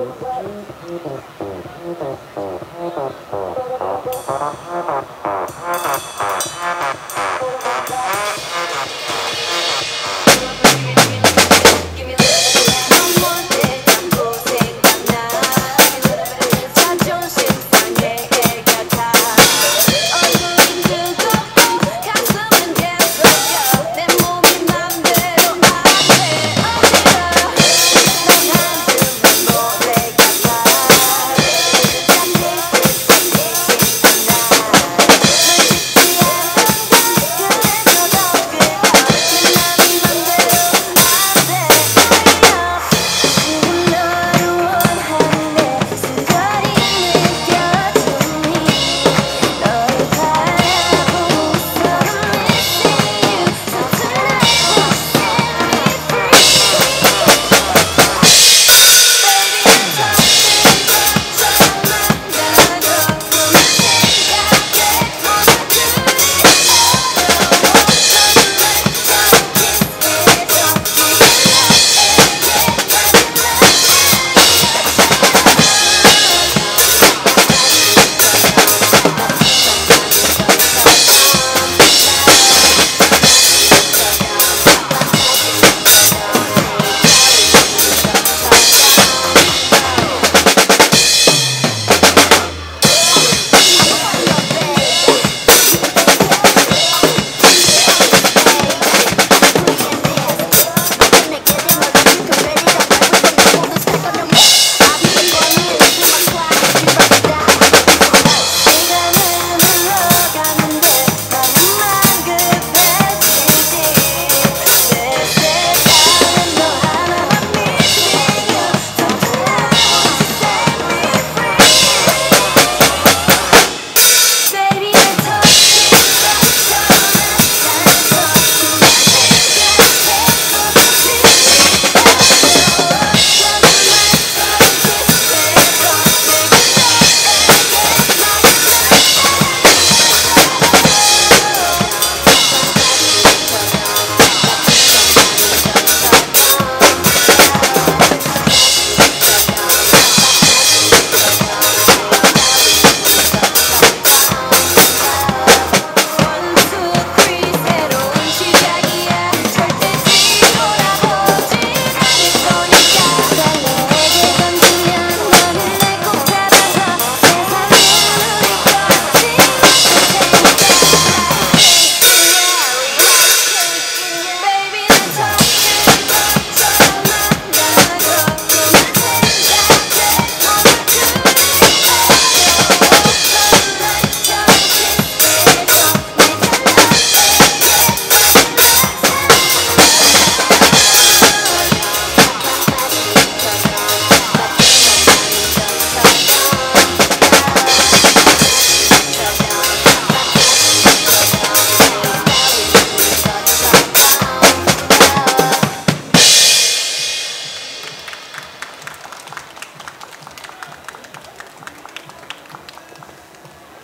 Thank you.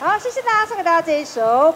好，谢谢大家，送给大家这一首。